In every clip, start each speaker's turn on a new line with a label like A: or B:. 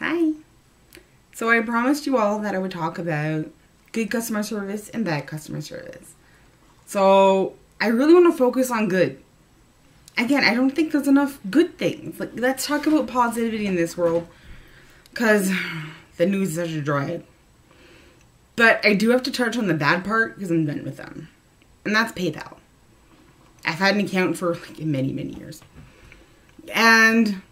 A: Hi. So I promised you all that I would talk about good customer service and bad customer service. So I really want to focus on good. Again, I don't think there's enough good things. Like let's talk about positivity in this world cuz the news is such a dry. But I do have to touch on the bad part because I'm done with them. And that's PayPal. I've had an account for like many, many years. And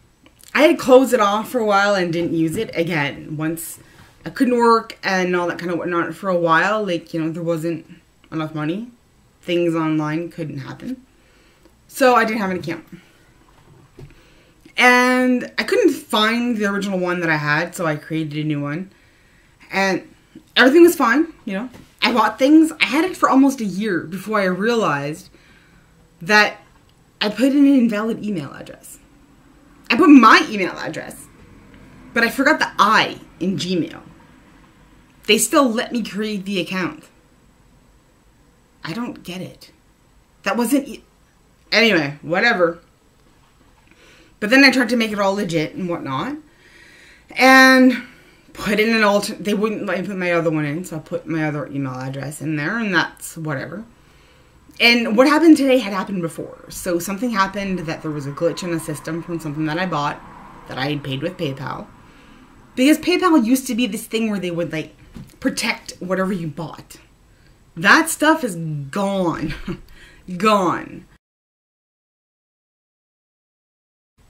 A: I had closed it off for a while and didn't use it again. Once I couldn't work and all that kind of whatnot for a while, like, you know, there wasn't enough money. Things online couldn't happen. So I didn't have an account. And I couldn't find the original one that I had, so I created a new one. And everything was fine, you know. I bought things. I had it for almost a year before I realized that I put in an invalid email address. I put my email address, but I forgot the I in Gmail. They still let me create the account. I don't get it. That wasn't. E anyway, whatever. But then I tried to make it all legit and whatnot. And put in an alternate. They wouldn't let me put my other one in, so I put my other email address in there, and that's whatever. And what happened today had happened before. So something happened that there was a glitch in the system from something that I bought that I had paid with PayPal. Because PayPal used to be this thing where they would like protect whatever you bought. That stuff is gone. gone.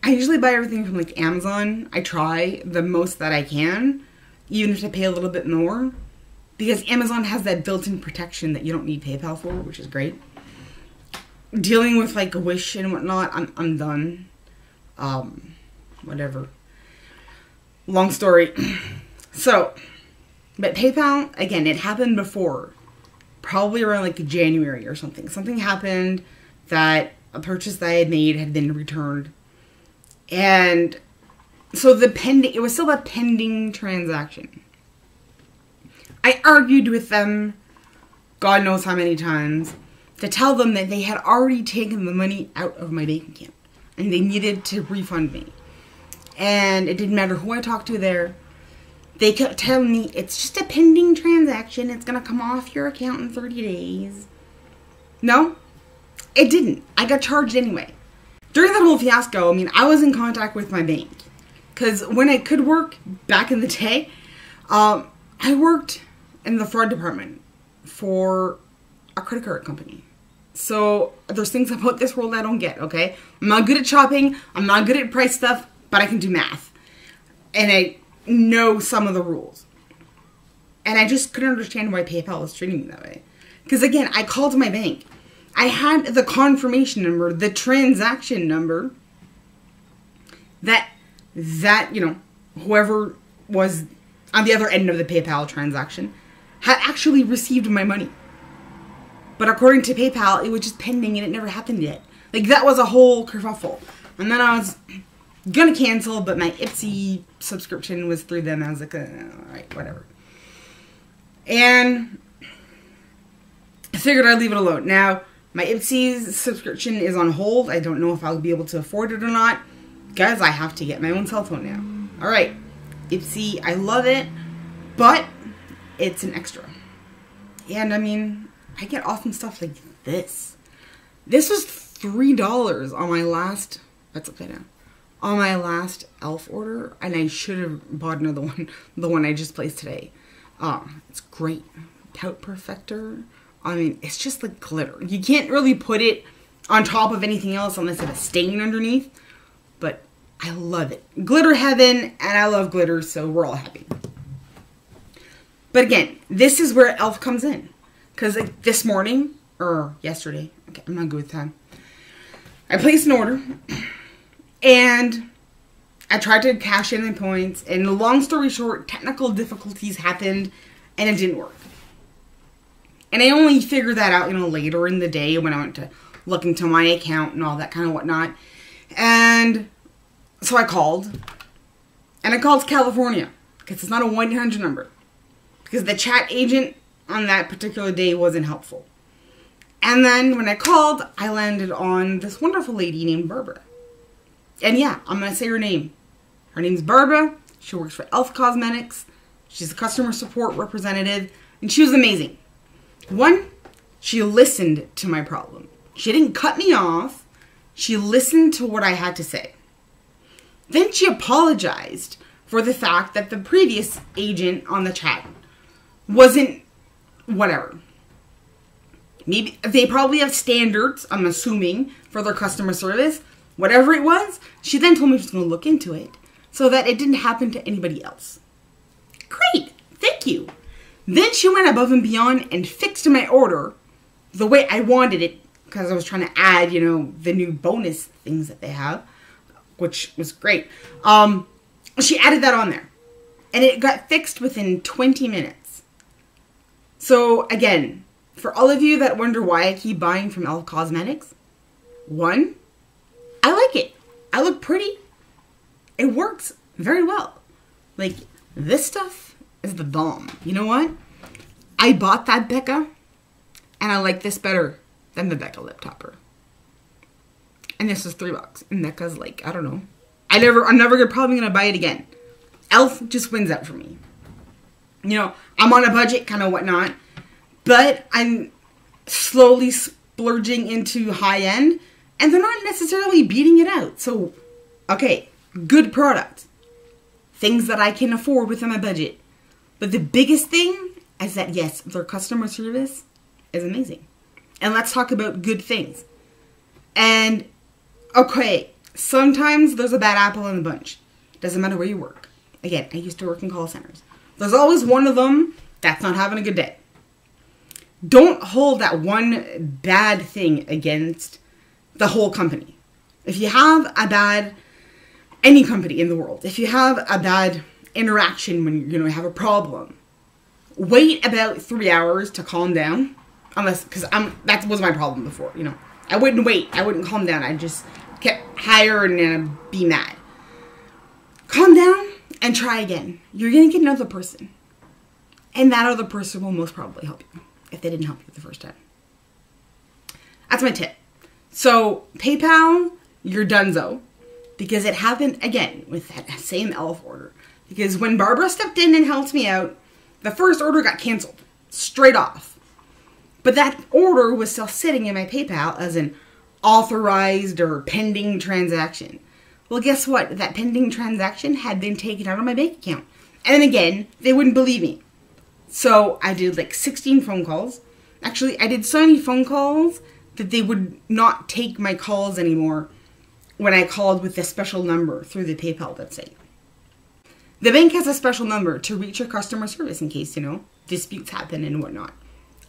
A: I usually buy everything from like Amazon. I try the most that I can, even if I pay a little bit more. Because Amazon has that built in protection that you don't need PayPal for, which is great dealing with like a Wish and whatnot, I'm I'm done. Um, whatever. Long story. so, but PayPal again, it happened before, probably around like January or something. Something happened that a purchase that I had made had been returned, and so the pending it was still a pending transaction. I argued with them, God knows how many times to tell them that they had already taken the money out of my bank account and they needed to refund me. And it didn't matter who I talked to there. They kept telling me it's just a pending transaction. It's going to come off your account in 30 days. No, it didn't. I got charged anyway. During that whole fiasco, I mean, I was in contact with my bank. Because when I could work back in the day, um, I worked in the fraud department for a credit card company. So there's things about this world I don't get, okay? I'm not good at shopping, I'm not good at price stuff, but I can do math. And I know some of the rules. And I just couldn't understand why PayPal was treating me that way. Because again, I called my bank. I had the confirmation number, the transaction number that that, you know, whoever was on the other end of the PayPal transaction had actually received my money. But according to PayPal, it was just pending and it never happened yet. Like that was a whole kerfuffle. And then I was gonna cancel, but my Ipsy subscription was through them. I was like, uh, all right, whatever. And I figured I'd leave it alone. Now, my Ipsy subscription is on hold. I don't know if I'll be able to afford it or not. Guys, I have to get my own cell phone now. All right, Ipsy, I love it, but it's an extra. And I mean, I get awesome stuff like this. This was three dollars on my last. That's upside down. On my last elf order, and I should have bought another one. The one I just placed today. Um, it's great. Pout Perfector. I mean, it's just like glitter. You can't really put it on top of anything else unless it has a stain underneath. But I love it. Glitter heaven, and I love glitter, so we're all happy. But again, this is where Elf comes in. Because like this morning, or yesterday, okay, I'm not good with time. I placed an order and I tried to cash in the points. And long story short, technical difficulties happened and it didn't work. And I only figured that out, you know, later in the day when I went to look into my account and all that kind of whatnot. And so I called. And I called California because it's not a 1 800 number. Because the chat agent on that particular day wasn't helpful. And then when I called, I landed on this wonderful lady named Barbara. And yeah, I'm gonna say her name. Her name's Barbara. She works for Elf Cosmetics. She's a customer support representative, and she was amazing. One, she listened to my problem. She didn't cut me off. She listened to what I had to say. Then she apologized for the fact that the previous agent on the chat wasn't whatever. Maybe they probably have standards, I'm assuming, for their customer service. Whatever it was, she then told me she was going to look into it so that it didn't happen to anybody else. Great, thank you. Then she went above and beyond and fixed my order the way I wanted it because I was trying to add, you know, the new bonus things that they have, which was great. Um, she added that on there and it got fixed within 20 minutes. So, again, for all of you that wonder why I keep buying from Elf Cosmetics, one, I like it. I look pretty. It works very well. Like, this stuff is the bomb. You know what? I bought that Becca, and I like this better than the Becca lip topper. And this was three bucks. And Becca's like, I don't know. I never, I'm never gonna, probably gonna buy it again. Elf just wins out for me. You know, I'm on a budget, kind of whatnot, but I'm slowly splurging into high end, and they're not necessarily beating it out. So, okay, good product, things that I can afford within my budget. But the biggest thing is that yes, their customer service is amazing. And let's talk about good things. And okay, sometimes there's a bad apple in the bunch. Doesn't matter where you work. Again, I used to work in call centers. There's always one of them that's not having a good day. Don't hold that one bad thing against the whole company. If you have a bad any company in the world, if you have a bad interaction when you know you have a problem, wait about three hours to calm down. Unless, because I'm that was my problem before. You know, I wouldn't wait. I wouldn't calm down. I just kept higher and be mad. Calm down and try again. You're gonna get another person, and that other person will most probably help you if they didn't help you the first time. That's my tip. So PayPal, you're donezo because it happened again with that same elf order. Because when Barbara stepped in and helped me out, the first order got canceled straight off. But that order was still sitting in my PayPal as an authorized or pending transaction. Well, guess what? That pending transaction had been taken out of my bank account. And again, they wouldn't believe me. So I did like 16 phone calls. Actually, I did so many phone calls that they would not take my calls anymore when I called with a special number through the PayPal website. The bank has a special number to reach your customer service in case, you know, disputes happen and whatnot.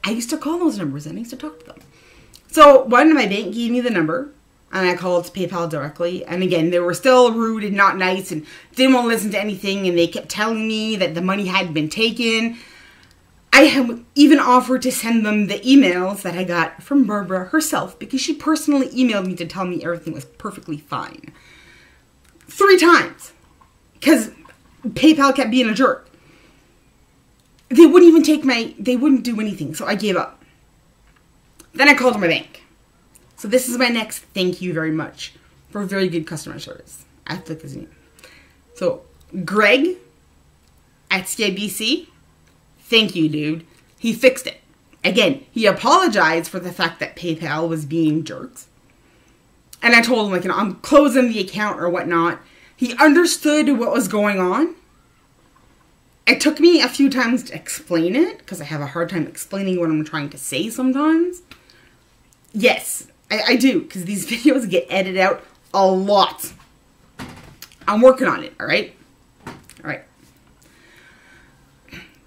A: I used to call those numbers and I used to talk to them. So one, my bank gave me the number and I called PayPal directly. And again, they were still rude and not nice and didn't want to listen to anything. And they kept telling me that the money had been taken. I even offered to send them the emails that I got from Barbara herself because she personally emailed me to tell me everything was perfectly fine. Three times. Because PayPal kept being a jerk. They wouldn't even take my, they wouldn't do anything, so I gave up. Then I called my bank. So this is my next thank you very much for very good customer service. I to look his. So Greg at CIBC, thank you, dude. He fixed it. Again, he apologized for the fact that PayPal was being jerks. And I told him, like, you know, I'm closing the account or whatnot. He understood what was going on. It took me a few times to explain it because I have a hard time explaining what I'm trying to say sometimes. Yes, I, I do because these videos get edited out a lot. I'm working on it, all right? All right.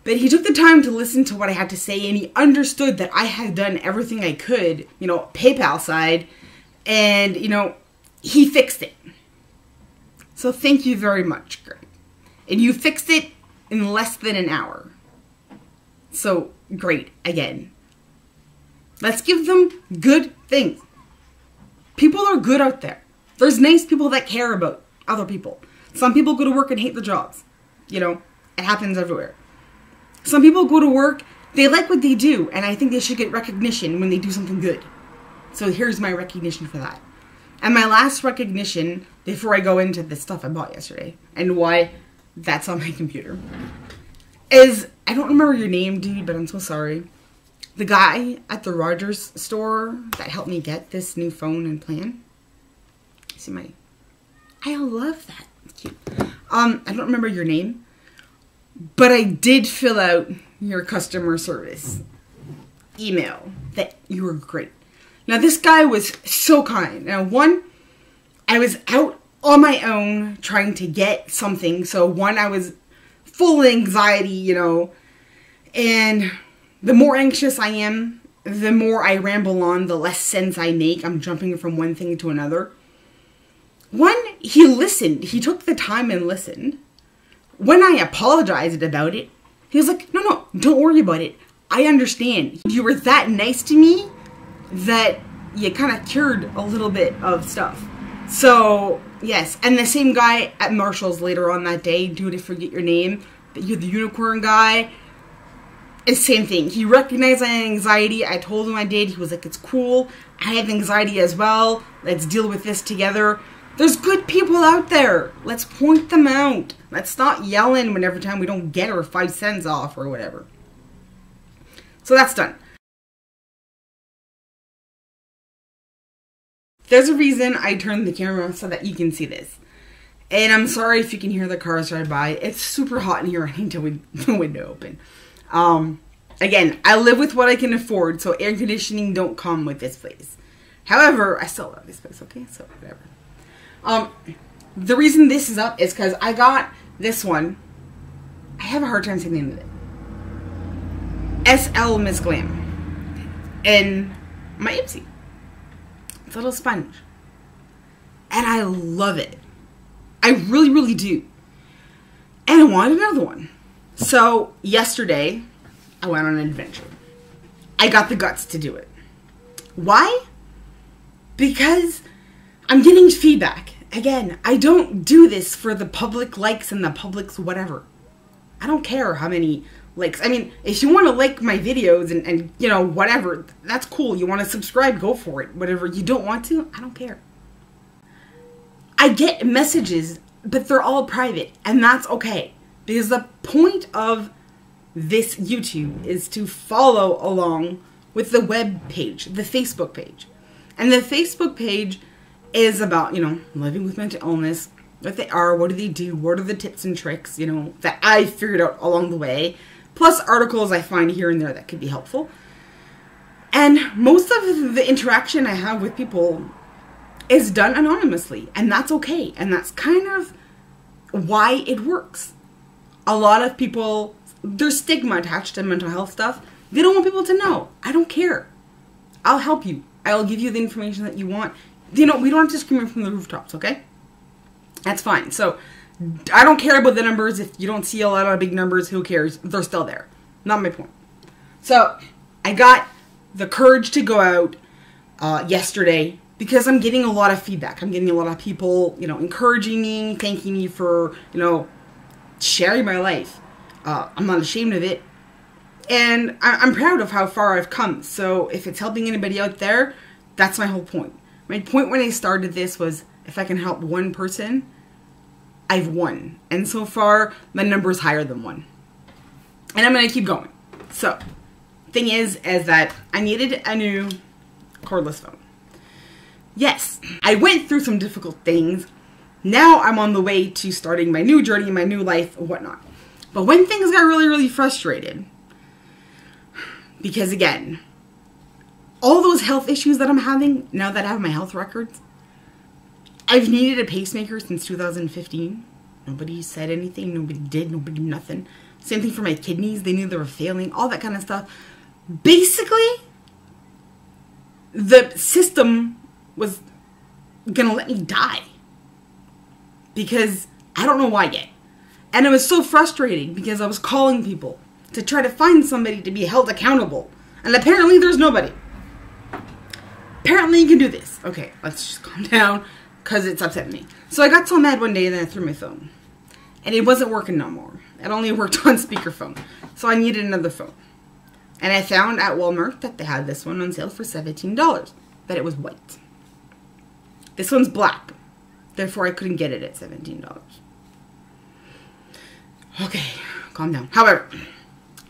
A: But he took the time to listen to what I had to say and he understood that I had done everything I could, you know, PayPal side, and, you know, he fixed it. So thank you very much, Greg. And you fixed it in less than an hour. So great, again. Let's give them good things. People are good out there. There's nice people that care about other people. Some people go to work and hate the jobs. You know, it happens everywhere. Some people go to work, they like what they do, and I think they should get recognition when they do something good. So here's my recognition for that. And my last recognition before I go into the stuff I bought yesterday and why that's on my computer. Is I don't remember your name, dude, but I'm so sorry. The guy at the Rogers store that helped me get this new phone and plan. See my I love that. Cute. Um, I don't remember your name, but I did fill out your customer service email that you were great. Now this guy was so kind. Now one, I was out on my own trying to get something. So one, I was full of anxiety, you know, and the more anxious I am, the more I ramble on, the less sense I make. I'm jumping from one thing to another. One, he listened. He took the time and listened. When I apologized about it, he was like, no, no, don't worry about it. I understand. You were that nice to me that you kind of cured a little bit of stuff. So, yes. And the same guy at Marshall's later on that day, dude, I forget your name, but you're the unicorn guy. It's same thing. He recognized my anxiety. I told him I did. He was like, it's cool. I have anxiety as well. Let's deal with this together. There's good people out there. Let's point them out. Let's stop yelling whenever time we don't get our five cents off or whatever. So that's done. There's a reason I turned the camera so that you can see this. And I'm sorry if you can hear the cars drive by. It's super hot in here. I need to the window open. Um, again, I live with what I can afford, so air conditioning don't come with this place. However, I still love this place, okay? So whatever. Um, the reason this is up is because I got this one. I have a hard time saying the name of it. SL Miss Glam. And my Ipsy. It's a little sponge. And I love it. I really, really do. And I wanted another one. So yesterday, I went on an adventure. I got the guts to do it. Why? Because I'm getting feedback. Again, I don't do this for the public likes and the public's whatever. I don't care how many likes. I mean, if you want to like my videos and, and, you know, whatever, that's cool. You want to subscribe, go for it. Whatever you don't want to, I don't care. I get messages, but they're all private, and that's okay. Because the point of this YouTube is to follow along with the web page, the Facebook page. And the Facebook page is about, you know, living with mental illness, what they are, what do they do, what are the tips and tricks, you know, that I figured out along the way, plus articles I find here and there that could be helpful. And most of the interaction I have with people is done anonymously, and that's okay. And that's kind of why it works. A lot of people, there's stigma attached to mental health stuff. They don't want people to know. I don't care. I'll help you. I'll give you the information that you want you know, we don't have to scream from the rooftops, okay? That's fine. So, I don't care about the numbers. If you don't see a lot of big numbers, who cares? They're still there. Not my point. So, I got the courage to go out uh, yesterday because I'm getting a lot of feedback. I'm getting a lot of people, you know, encouraging me, thanking me for, you know, sharing my life. Uh, I'm not ashamed of it. And I- I'm proud of how far I've come. So, if it's helping anybody out there, that's my whole point. My point when I started this was if I can help one person, I've won. And so far, my number is higher than one. And I'm going to keep going. So, thing is, is that I needed a new cordless phone. Yes, I went through some difficult things. Now I'm on the way to starting my new journey, my new life, whatnot. But when things got really, really frustrated, because again, all those health issues that I'm having now that I have my health records, I've needed a pacemaker since 2015. Nobody said anything. Nobody did. Nobody nothing. Same thing for my kidneys. They knew they were failing. All that kind of stuff. Basically, the system was gonna let me die because I don't know why yet. And it was so frustrating because I was calling people to try to find somebody to be held accountable. And apparently there's nobody. Apparently you can do this. Okay, let's just calm down because it's upsetting me. So I got so mad one day then I threw my phone. And it wasn't working no more. It only worked on speakerphone. So I needed another phone. And I found at Walmart that they had this one on sale for $17. That it was white. This one's black. Therefore I couldn't get it at $17. Okay, calm down. However,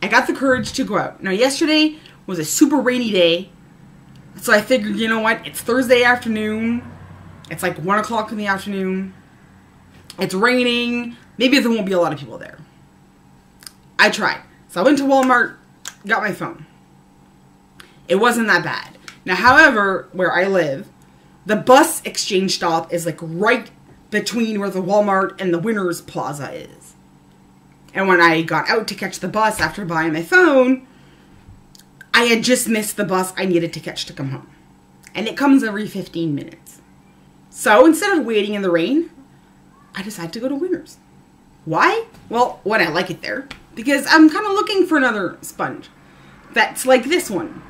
A: I got the courage to go out. Now, yesterday was a super rainy day, so I figured, you know what? It's Thursday afternoon. It's like 1 o'clock in the afternoon. It's raining. Maybe there won't be a lot of people there. I tried. So I went to Walmart, got my phone. It wasn't that bad. Now, however, where I live, the bus exchange stop is like right between where the Walmart and the Winners Plaza is. And when I got out to catch the bus after buying my phone, I had just missed the bus I needed to catch to come home. And it comes every 15 minutes. So instead of waiting in the rain, I decided to go to Winners. Why? Well, when I like it there. Because I'm kind of looking for another sponge that's like this one.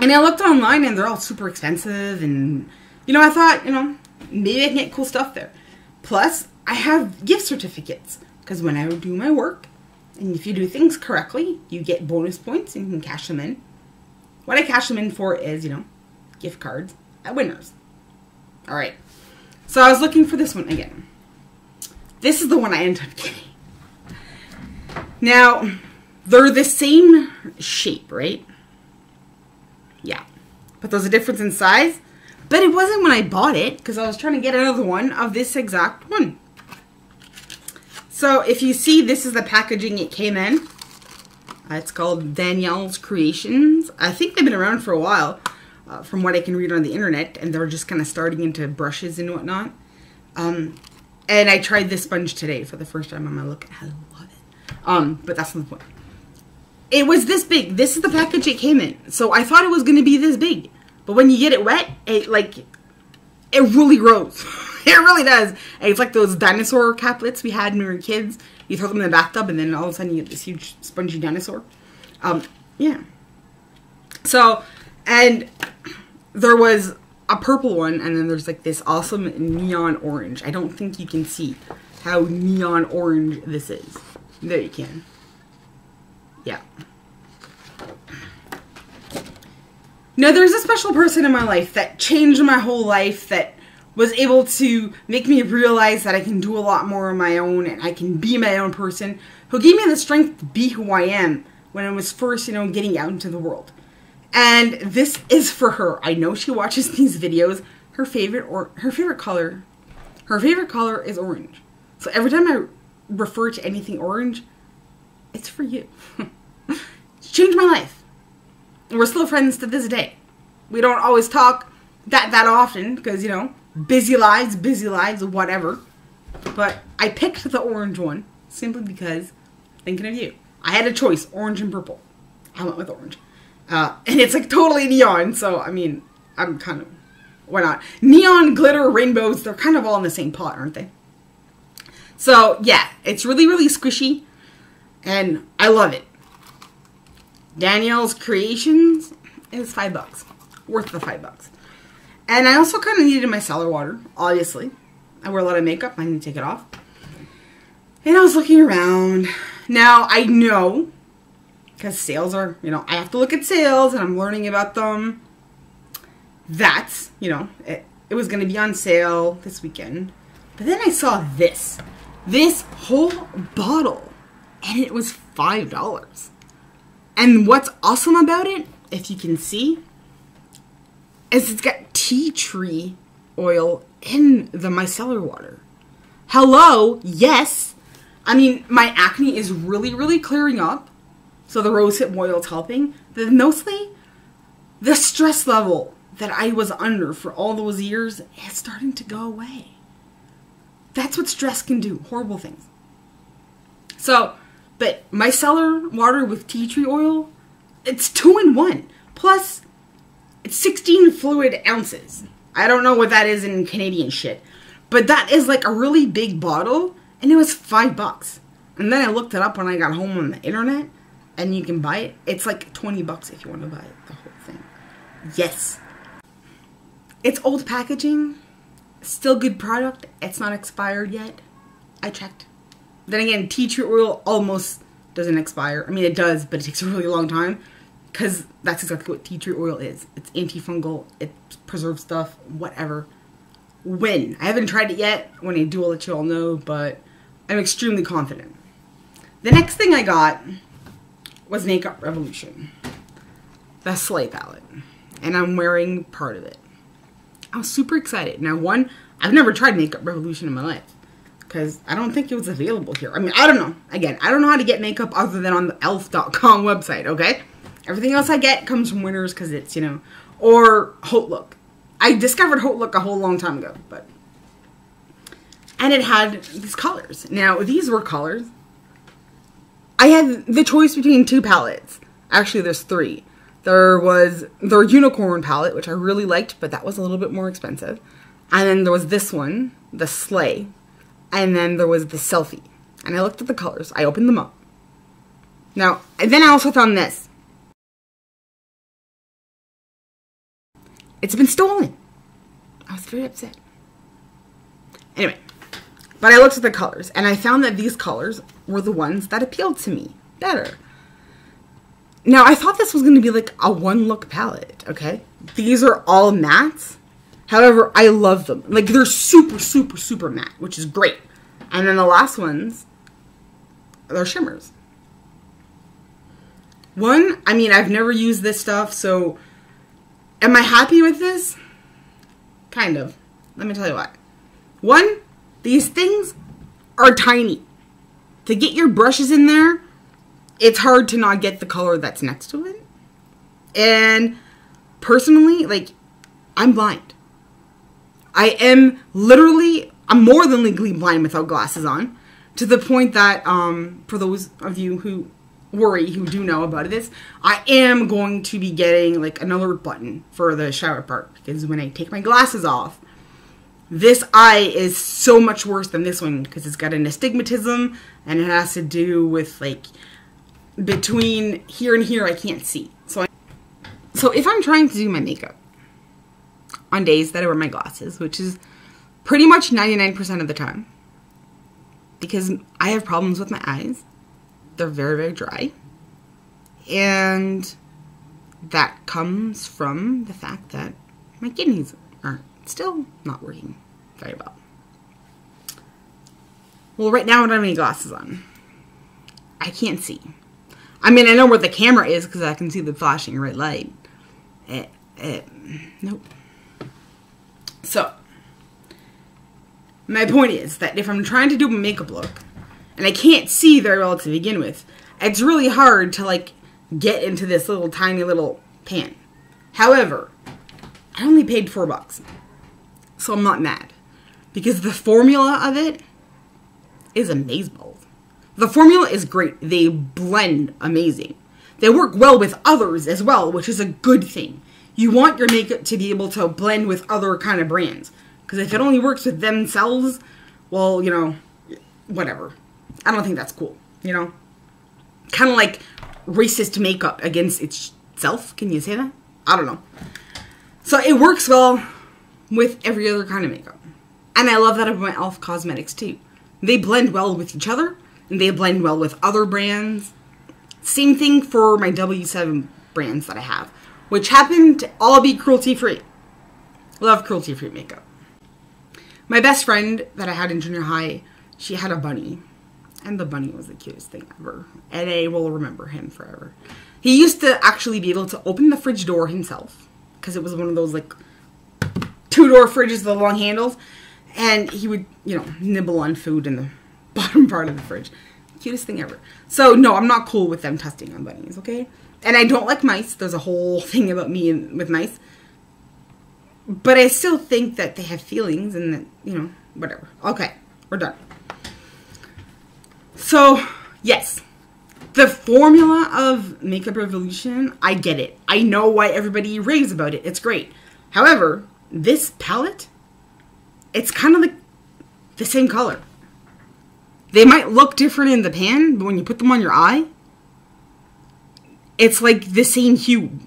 A: And I looked online and they're all super expensive. And, you know, I thought, you know, maybe I can get cool stuff there. Plus, I have gift certificates. Because when I do my work, and if you do things correctly, you get bonus points and you can cash them in. What I cash them in for is, you know, gift cards at Winners. All right. So I was looking for this one again. This is the one I ended up getting. Now, they're the same shape, right? Yeah. But there's a difference in size. But it wasn't when I bought it, because I was trying to get another one of this exact one. So if you see, this is the packaging it came in. Uh, it's called Danielle's Creations. I think they've been around for a while, uh, from what I can read on the internet, and they're just kind of starting into brushes and whatnot. Um, and I tried this sponge today for the first time I'm going to look. at how I love it. Um, but that's not the point. It was this big. This is the package it came in. So I thought it was going to be this big. But when you get it wet, it like, it really grows. it really does. And it's like those dinosaur caplets we had when we were kids. You throw them in the bathtub and then all of a sudden you get this huge spongy dinosaur. Um, yeah. So, and there was a purple one and then there's like this awesome neon orange. I don't think you can see how neon orange this is. There you can. Yeah. Now, there's a special person in my life that changed my whole life, that was able to make me realize that I can do a lot more on my own and I can be my own person, who gave me the strength to be who I am when I was first, you know, getting out into the world. And this is for her. I know she watches these videos. Her favorite or her favorite color, her favorite color is orange. So every time I refer to anything orange, it's for you. it's changed my life. We're still friends to this day. We don't always talk that that often because you know busy lives, busy lives, whatever. But I picked the orange one simply because thinking of you. I had a choice, orange and purple. I went with orange. Uh, and it's like totally neon, so I mean, I'm kind of, why not? Neon, glitter, rainbows, they're kind of all in the same pot, aren't they? So yeah, it's really, really squishy, and I love it. Danielle's Creations is five bucks. Worth the five bucks. And I also kind of needed micellar water, obviously. I wear a lot of makeup, I need to take it off. And I was looking around. Now, I know, because sales are, you know, I have to look at sales and I'm learning about them. That's, you know, it, it was going to be on sale this weekend. But then I saw this. This whole bottle. And it was $5. And what's awesome about it, if you can see, is it's got tea tree oil in the micellar water. Hello, yes. I mean, my acne is really, really clearing up. So the rosehip oil is helping. But mostly, the stress level that I was under for all those years is starting to go away. That's what stress can do. Horrible things. So, but micellar water with tea tree oil, it's two in one. Plus, it's 16 fluid ounces. I don't know what that is in Canadian shit. But that is like a really big bottle, and it was five bucks. And then I looked it up when I got home on the internet, and you can buy it. It's like 20 bucks if you want to buy it, the whole thing. Yes. It's old packaging, still good product. It's not expired yet. I checked. Then again, tea tree oil almost doesn't expire. I mean, it does, but it takes a really long time because that's exactly what tea tree oil is. It's antifungal, it preserves stuff, whatever. When? I haven't tried it yet. When I do, I'll let you all know, but I'm extremely confident. The next thing I got was Makeup Revolution, the Slay palette, and I'm wearing part of it. I was super excited. Now, one, I've never tried Makeup Revolution in my life because I don't think it was available here. I mean, I don't know. Again, I don't know how to get makeup other than on the elf.com website, okay? Everything else I get comes from Winners because it's, you know, or Haute Look. I discovered Haute Look a whole long time ago, but. And it had these colors. Now, these were colors. I had the choice between two palettes. Actually, there's three. There was the unicorn palette, which I really liked, but that was a little bit more expensive. And then there was this one, the Slay. And then there was the Selfie. And I looked at the colors. I opened them up. Now, and then I also found this. It's been stolen. I was very upset. Anyway, but I looked at the colors and I found that these colors were the ones that appealed to me better. Now, I thought this was going to be like a one look palette, okay? These are all mattes. However, I love them. Like, they're super, super, super matte, which is great. And then the last ones, they're shimmers. One, I mean, I've never used this stuff, so am I happy with this? Kind of. Let me tell you what. One, these things are tiny. To get your brushes in there, it's hard to not get the color that's next to it. And personally, like, I'm blind. I am literally, I'm more than legally blind without glasses on. To the point that, um, for those of you who worry, who do know about this, I am going to be getting like another button for the shower part because when I take my glasses off, this eye is so much worse than this one because it's got an astigmatism and it has to do with like between here and here I can't see. So I, so if I'm trying to do my makeup on days that I wear my glasses, which is pretty much 99% of the time because I have problems with my eyes. They're very very dry. And that comes from the fact that my kidneys aren't still not working very well. Well, right now I don't have any glasses on. I can't see. I mean, I know where the camera is because I can see the flashing red light. It, it, nope. So, my point is that if I'm trying to do a makeup look and I can't see very well to begin with, it's really hard to like get into this little tiny little pan. However, I only paid four bucks, so I'm not mad because the formula of it is amazing. The formula is great. They blend amazing. They work well with others as well, which is a good thing. You want your makeup to be able to blend with other kind of brands. Because if it only works with themselves, well, you know, whatever. I don't think that's cool, you know? Kind of like racist makeup against itself. Can you say that? I don't know. So it works well with every other kind of makeup. And I love that about my e.l.f. cosmetics too. They blend well with each other and they blend well with other brands. Same thing for my W7 brands that I have, which happen to all be cruelty free. Love cruelty free makeup. My best friend that I had in junior high, she had a bunny. And the bunny was the cutest thing ever. And I will remember him forever. He used to actually be able to open the fridge door himself. Because it was one of those like two door fridges with long handles. And he would, you know, nibble on food in the bottom part of the fridge. Cutest thing ever. So, no, I'm not cool with them testing on bunnies, okay? And I don't like mice. There's a whole thing about me with mice. But I still think that they have feelings and that, you know, whatever. Okay, we're done. So, yes. The formula of Makeup Revolution, I get it. I know why everybody raves about it. It's great. However, this palette, it's kind of like the same color. They might look different in the pan, but when you put them on your eye, it's like the same hue.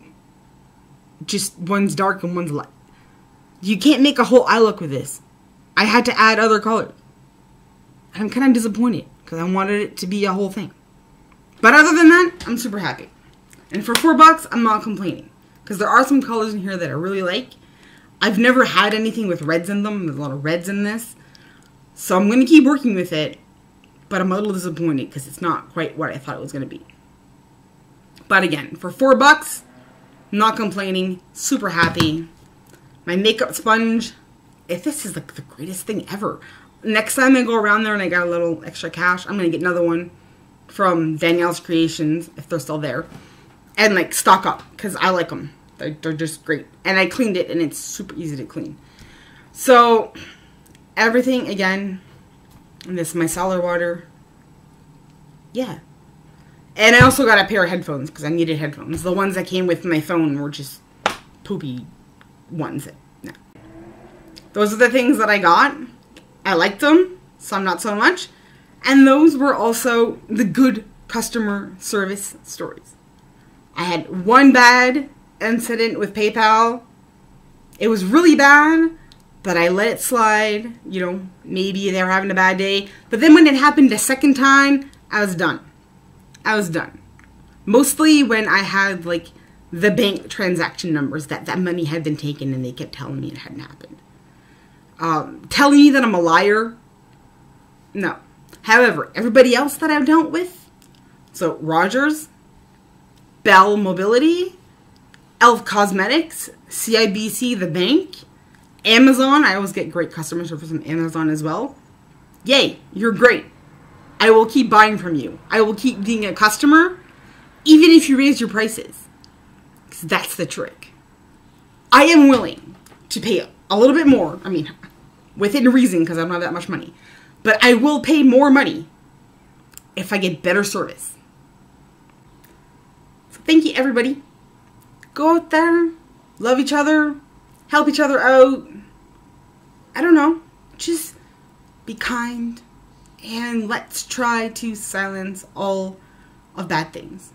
A: Just one's dark and one's light. You can't make a whole eye look with this. I had to add other colors. I'm kind of disappointed because I wanted it to be a whole thing. But other than that, I'm super happy. And for four bucks, I'm not complaining because there are some colors in here that I really like. I've never had anything with reds in them. There's a lot of reds in this. So I'm going to keep working with it but I'm a little disappointed because it's not quite what I thought it was going to be. But again, for four bucks, not complaining, super happy. My makeup sponge, if this is like the greatest thing ever. Next time I go around there and I got a little extra cash, I'm gonna get another one from Danielle's Creations if they're still there, and like stock up because I like them. They're, they're just great, and I cleaned it and it's super easy to clean. So everything again, and this micellar water. Yeah, and I also got a pair of headphones because I needed headphones. The ones that came with my phone were just poopy ones. No. Those are the things that I got. I liked them, some not so much. And those were also the good customer service stories. I had one bad incident with PayPal. It was really bad, but I let it slide. You know, maybe they were having a bad day. But then when it happened the second time, I was done. I was done. Mostly when I had like the bank transaction numbers that that money had been taken and they kept telling me it hadn't happened. Um, telling me that I'm a liar. No. However, everybody else that I've dealt with, so Rogers, Bell Mobility, Elf Cosmetics, CIBC, the bank, Amazon, I always get great customer service from Amazon as well. Yay, you're great. I will keep buying from you. I will keep being a customer, even if you raise your prices. Because that's the trick. I am willing to pay a little bit more. I mean, within reason, because I don't have that much money. But I will pay more money if I get better service. So thank you, everybody. Go out there, love each other, help each other out. I don't know. Just be kind and let's try to silence all of bad things.